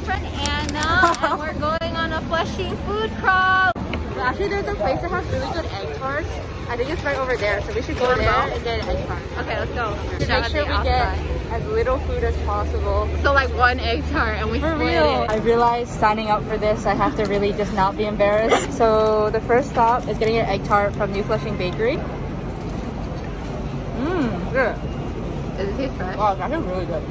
friend Anna, and we're going on a Flushing food crawl. Actually, there's a place that has really good egg tarts. I think it's right over there, so we should go there and get an egg tart. Okay, let's go. To make sure we get as little food as possible. So like one egg tart and we For split real. it. I realized signing up for this, I have to really just not be embarrassed. So the first stop is getting an egg tart from New Flushing Bakery. Mmm, good. Does it taste fresh? Wow, it's actually really good.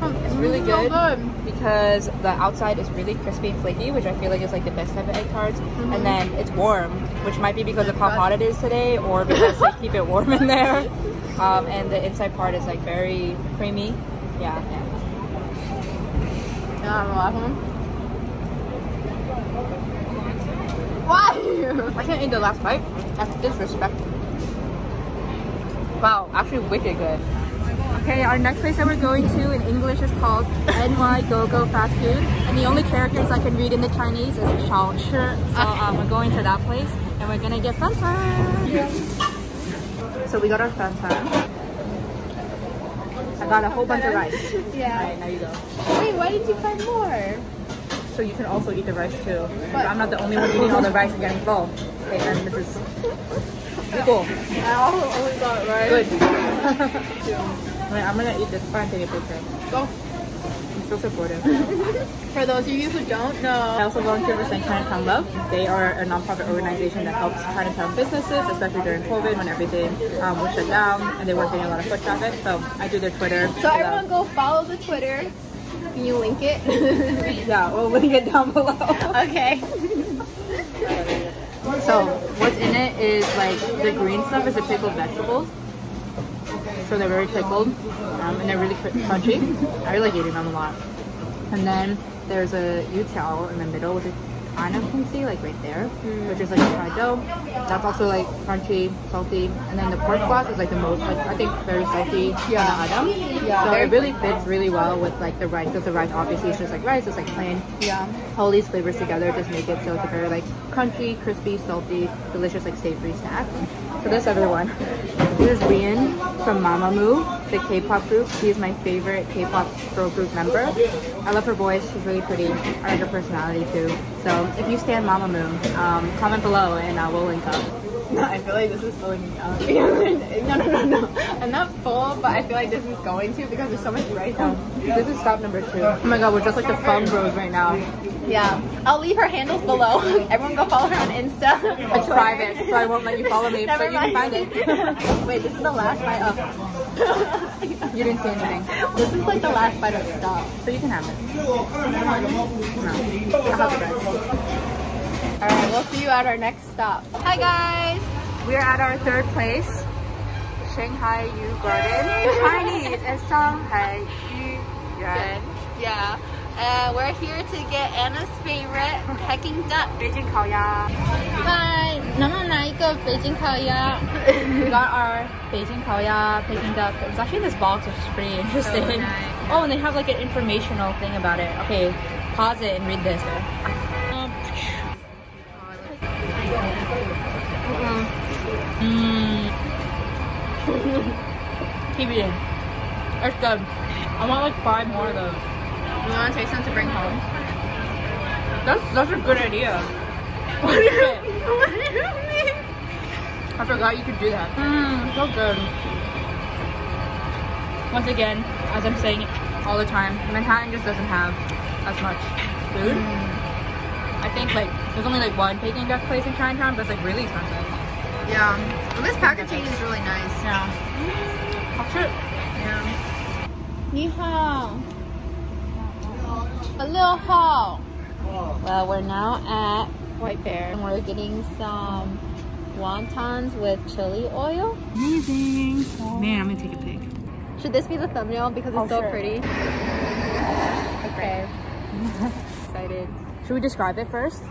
It's Mm, really so good, because the outside is really crispy and flaky, which I feel like is like the best type of egg tarts. And then it's warm, which might be because of how hot it is today, or because they keep it warm in there. Um, and the inside part is like very creamy. Yeah. yeah. I'm laughing. Why? I can't eat the last bite. That's disrespect. Wow, actually wicked good. Okay, our next place that we're going to in English is called NY Go Go Fast Food. And the only characters I can read in the Chinese is Shao Chi. So um, we're going to that place and we're gonna get fan tuan. So we got our fan tuan. I got a whole bunch of rice. Yeah. Alright, now you go. Wait, why did you find more? So you can also eat the rice too. But I'm not the only one eating all the rice and getting full. Okay, and this is cool. I also only got rice. Good. I'm gonna eat this and take a picture. Go. I'm so supportive. For those of you who don't know, I also volunteer for Send Chinatown Love. They are a nonprofit organization that helps Chinatown businesses, especially during COVID when everything um, was shut down and they weren't getting a lot of foot traffic. So I do their Twitter. so everyone go follow the Twitter. Can you link it? Yeah, we'll link it down below. okay. So what's in it is like the green stuff is the pickled vegetables. So they're very pickled um, and they're really crunchy. I really like eating them a lot. And then there's a youtiao in the middle, which is kind of can see like right there, which is like a fried dough. That's also like crunchy, salty. And then the pork sauce is like the most, like I think very salty Yeah. on the item. Yeah. So it really fits really well with like the rice, because the rice obviously is just like rice, it's like plain Yeah. all these flavors together just make it so it's a very like crunchy, crispy, salty, delicious like savory snack. So this other one. This is Wheein from Mamamoo, the K-pop group. She is my favorite K-pop girl group member. I love her voice. She's really pretty. I like her personality too. So if you stand Mamamoo, um, comment below and uh, we'll link up. No, I feel like this is filling me up. no, no, no, no. I'm not full, but I feel like this is going to because there's so much rice. So this is stop number two. Oh my god, we're just like the fun bros right now. Yeah. I'll leave her handles below. Everyone go follow her on Insta. It's private, so I won't let you follow me, Never but you can mind. find it. Wait, this is the last bite of. Oh. You didn't see anything. This is like the last bite of stuff. So you can have it. No. I have the rest. All right, we'll see you at our next stop. Hi guys. We are at our third place, Shanghai Yu Garden. Chinese is Shanghai Yu. Yuan. Yeah. Uh, we're here to get Anna's favorite Peking duck. Beijing Kao Ya. Hi, Beijing Kao we got our Beijing Kao Peking duck. It's actually this box, which is pretty interesting. So nice. Oh, and they have like an informational thing about it. Okay, pause it and read this. Um. Mm. Keep eating. That's good. I want like five more of those you want to take some to bring home? That's such a good idea. What do you, what do you mean? I forgot you could do that. Mmm, so good. Once again, as I'm saying all the time, Manhattan just doesn't have as much food. Hmm. I think like there's only like one Peking duck place in Chinatown, but it's like really expensive. Yeah. Well, this packaging is really nice. Yeah. Shit. Yeah. 你好. Hello, how? Well, we're now at White Bear and we're getting some wontons with chili oil. Amazing. Man, I'm gonna take a pic. Should this be the thumbnail because it's Oh, so sure. pretty? Okay. Excited. Should we describe it first?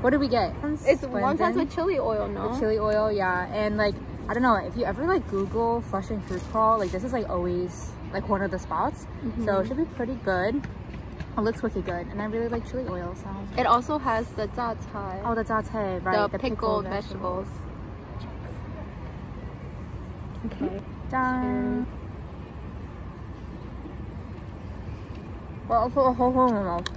What did we get? It's Squinting. wontons with chili oil, no? The chili oil, yeah. And like, I don't know, if you ever like Google Flushing Fruit Crawl, like this is like always like one of the spots. Mm-hmm. So it should be pretty good. It looks wicked good. And I really like chili oil, so. It also has the zha cai, Oh, the satay, right? the, pickled, vegetables. Okay. Done. Well, I'll put a whole hole in my mouth.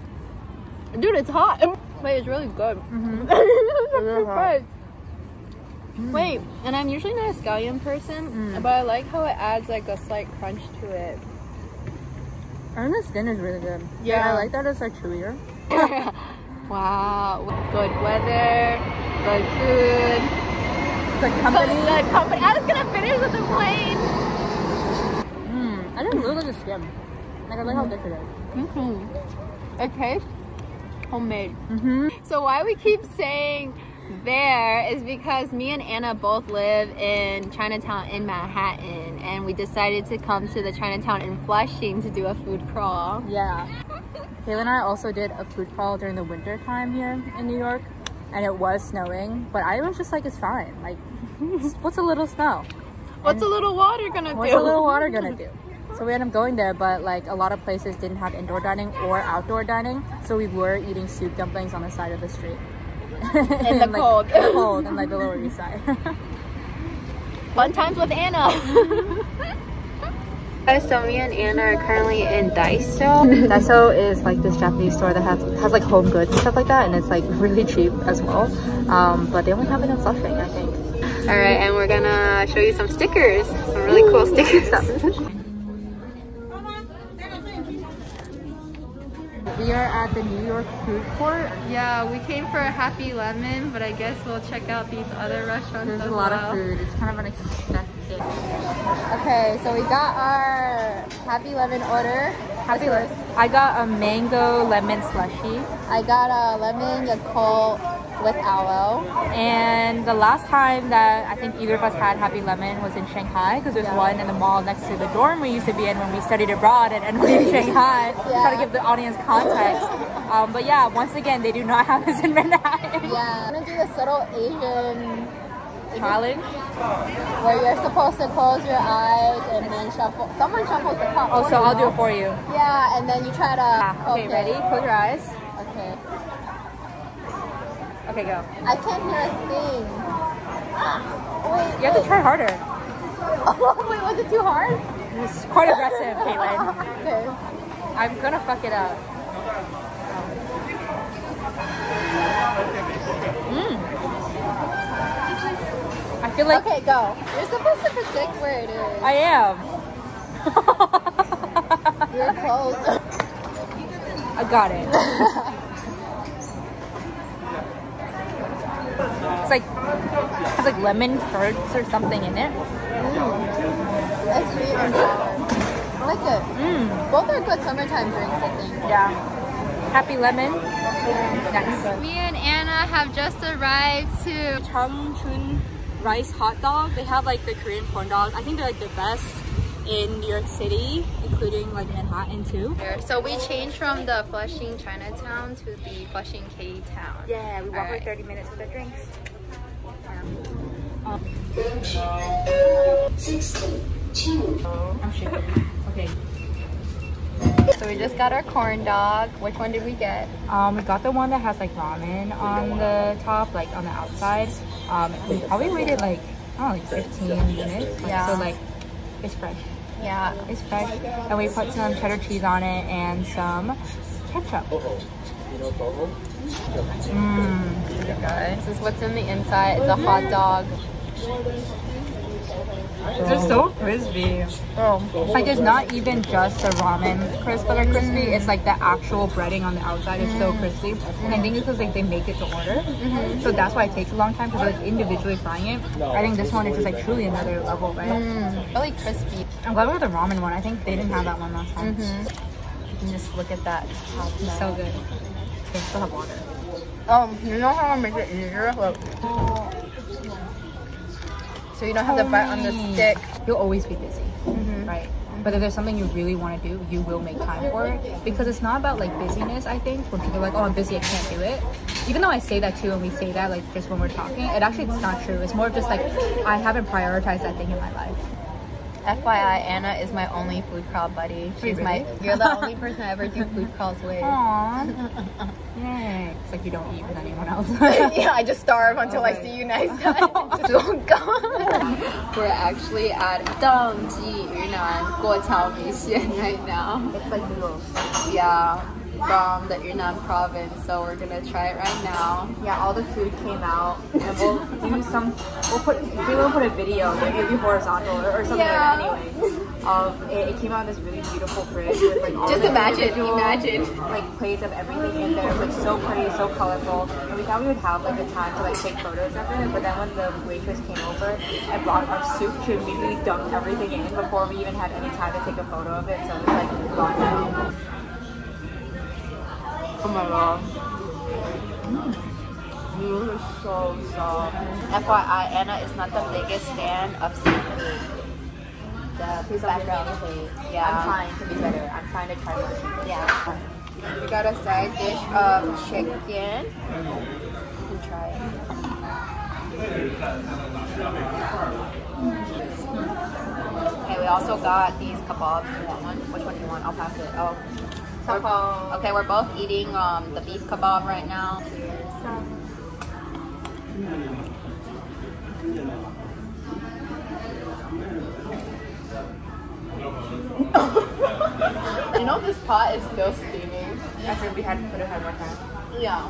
Dude, it's hot. Wait, it's really good. Mm-hmm. Really hot. Wait, and I'm usually not a scallion person, Mm. but I like how it adds like a slight crunch to it. And the skin is really good. Yeah. I like that it's like chewier. wow, good weather, good food. Good company. Good, good company. I was gonna finish with the plane. Mm, I didn't really like the skin. Like I like how thick it is. Mm-hmm. It tastes homemade. Mm-hmm. So why we keep saying there is because me and Anna both live in Chinatown in Manhattan and we decided to come to the Chinatown in Flushing to do a food crawl. Yeah. Kayla and I also did a food crawl during the winter time here in New York, and it was snowing. But I was just like, it's fine. Like, what's a little snow? What's a little water gonna What's do? What's a little water gonna do? So we ended up going there, but like a lot of places didn't have indoor dining or outdoor dining, so we were eating soup dumplings on the side of the street. In the like, cold. in the cold, and like the Lower East Side. Fun times with Anna. so me and Anna are currently in Daiso. Daiso is like this Japanese store that has, has like home goods and stuff like that, and it's like really cheap as well. Um, but they only have it in Flushing, I think. All right, and we're gonna show you some stickers, some really cool stickers. We are at the New York Food Court. Yeah, we came for a Happy Lemon, but I guess we'll check out these other restaurants There's a lot well. of food. It's kind of unexpected. Okay, so we got our Happy Lemon order. Happy Lemon. I got a mango lemon slushy. I got a lemon Yakult with aloe. And the last time that I think either of us had Happy Lemon was in Shanghai because there's Yeah. one in the mall next to the dorm we used to be in when we studied abroad at NYU Shanghai. Try to Yeah. give the audience context. Um, but yeah, once again, they do not have this in Manhattan. Yeah, I'm gonna do this little Asian Challenge. where you're supposed to close your eyes and then shuffle. Someone shuffles the cup. Oh, so. I'll do it for you. Yeah, and then you try to. Ah, okay, ready? Close your eyes. Okay. Go. I can't hear a thing. Wait. You have to try harder. Wait, was it too hard? It's quite aggressive, Kaitlin. Okay. I'm gonna fuck it up. Mm. I feel like Okay, go. You're supposed to predict where it is. I am. You're close. I got it. Like has like lemon curds or something in it. It's sweet and sour. I like it. Mm. Both are good summertime drinks, I think. Yeah. Happy lemon. Next. Me and Anna have just arrived to ChungChun rice hot dog. They have like the Korean corn dogs. I think they're like the best in New York City, including like Manhattan too. So we changed from the Flushing Chinatown to the Flushing K Town. Yeah, we walk Alright. like 30 minutes with our drinks. I'm shaking. Okay. So we just got our corn dog. Which one did we get? Um, we got the one that has like ramen on the top, like on the outside. Um, we probably waited like I don't know, like 15 minutes. Like, Yeah. So like, it's fresh. Yeah. It's fresh. And we put some cheddar cheese on it and some ketchup. Mmm. This is what's in the inside. It's a hot dog. It's so crispy. Oh. Like it's not even just the ramen crisp that are crispy. It's like the actual breading on the outside is so crispy. And I think it's because like they make it to order, so that's why it takes a long time. Because like individually frying it, I think this one is just like truly another level, right? Mm, really crispy. I'm glad we got the ramen one. I think they didn't have that one last time. You can just look at that. It's so good. They still have water. Um, you know how I make it easier? Look. So you don't have to bite on the oh, stick. You'll always be busy, mm-hmm. right? But if there's something you really want to do, you will make time for it because it's not about like busyness. I think when people are like, "Oh, I'm busy, I can't do it," even though I say that too, and we say that like just when we're talking, it actually it's not true. It's more of just like I haven't prioritized that thing in my life. FYI, Anna is my only food crawl buddy. She's my. really? You're the only person I ever do food crawls with. Aww. Yay. It's like you don't eat with anyone else. yeah, I just starve until I oh, see you next time. just don't go. We're actually at Deng Ji Yunnan Guoqiao Mixian right now. it's like noodles. Yeah, from the Yunnan province. So we're gonna try it right now. Yeah, all the food came out, and we'll do some. We'll put. We will put a video, maybe horizontal or, or something Yeah. like. Anyway, of it, it came out on this really beautiful bridge with like all Just imagine, imagine. like plates of everything in there. It was like so pretty, so colorful, and we thought we would have like the time to like take photos of it. But then when the waitress came over and brought our soup, she immediately dumped everything in before we even had any time to take a photo of it. So it's like gone. Oh my god. You are so soft. FYI, Anna is not the biggest fan of seafood. The Please me. Yeah. I'm trying to be better. I'm trying to try more seafood. Yeah. We got a side dish of chicken. You can try it. Okay, we also got these kebabs. Do You want one? Which one do you want? I'll pass it. Oh. Kebab. Okay, we're both eating um, the beef kebab right now. you know this pot is still steaming. I think we had to put it on more time. Yeah.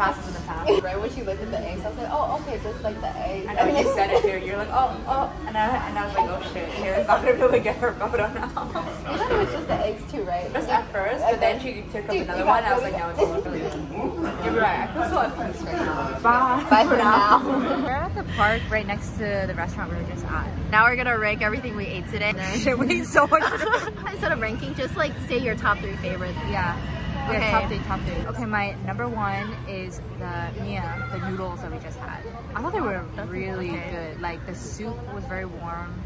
It's in the past. right when she looked at the eggs, I was like, oh, okay, just like the eggs. I know when you said it here, you're like, oh, oh, and I, and I was like, oh shit, Taylor's not gonna be able to get her photo now. You thought it was just the eggs too, right? Just at first, but then she took up another one. got I was like, no, it's all really good. You're right. I feel so at peace right now. Bye. Bye for now. We're at the park right next to the restaurant we were just at. now we're gonna rank everything we ate today. Shit, we ate so much. Instead of ranking, just like say your top three favorites. yeah. Okay. have top top. Okay, my number one is the Mia, the noodles that we just had. I thought they were That's really okay. good. Like the soup was very warm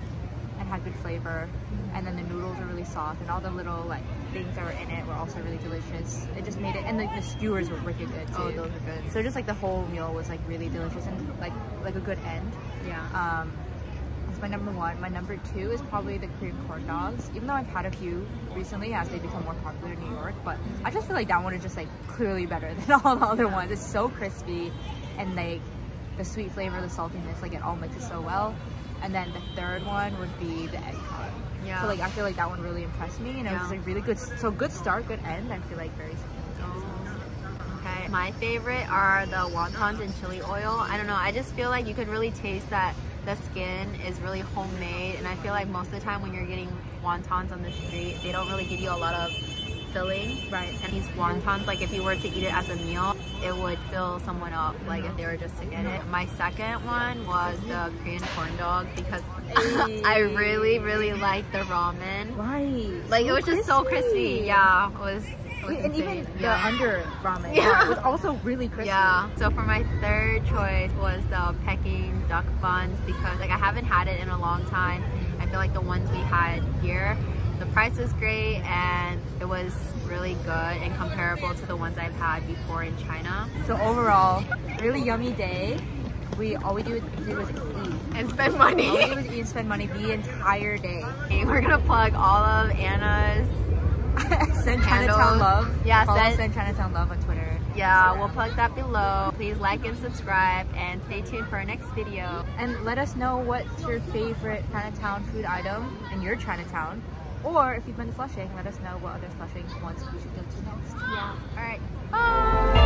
and had good flavor, and then the noodles were really soft, and all the little like things that were in it were also really delicious. It just made it, and like the skewers were wicked good too. Oh, those are good. So just like the whole meal was like really delicious and like like a good end. Yeah. Um, my number one. My number two is probably the Korean corn dogs. Even though I've had a few recently as they become more popular in New York, but I just feel like that one is just like clearly better than all the other ones. It's so crispy and like the sweet flavor, the saltiness, like it all mixes so well. And then the third one would be the egg tart. Yeah. So like I feel like that one really impressed me and it Yeah. was like really good. So good start, good end. I feel like very. Oh, okay. My favorite are the wontons and chili oil. I don't know. I just feel like you could really taste that the skin is really homemade, and I feel like most of the time when you're getting wontons on the street, they don't really give you a lot of filling. Right. And these wontons, like if you were to eat it as a meal, it would fill someone up. Like if they were just to get it. My second one was the Korean corn dog because I really, really like the ramen. Right. Like it was just so crispy. Yeah, it was. And even insane. the under ramen Yeah. was also really crispy. Yeah. So for my third choice was the Peking duck buns because like I haven't had it in a long time. I feel like the ones we had here, the price was great and it was really good and comparable to the ones I've had before in China. So overall, really yummy day. We all we do, do was eat. And spend All we do money. was eat and spend money the entire day. We're gonna plug all of Anna's. send. Chinatown love. Yeah, Follow send- send Chinatown love on Twitter. Yeah, we'll plug that below. Please like and subscribe and stay tuned for our next video. And let us know what's your favorite Chinatown food item in your Chinatown. Or if you've been to Flushing, let us know what other Flushing ones we should go to next. Yeah. All right. Bye.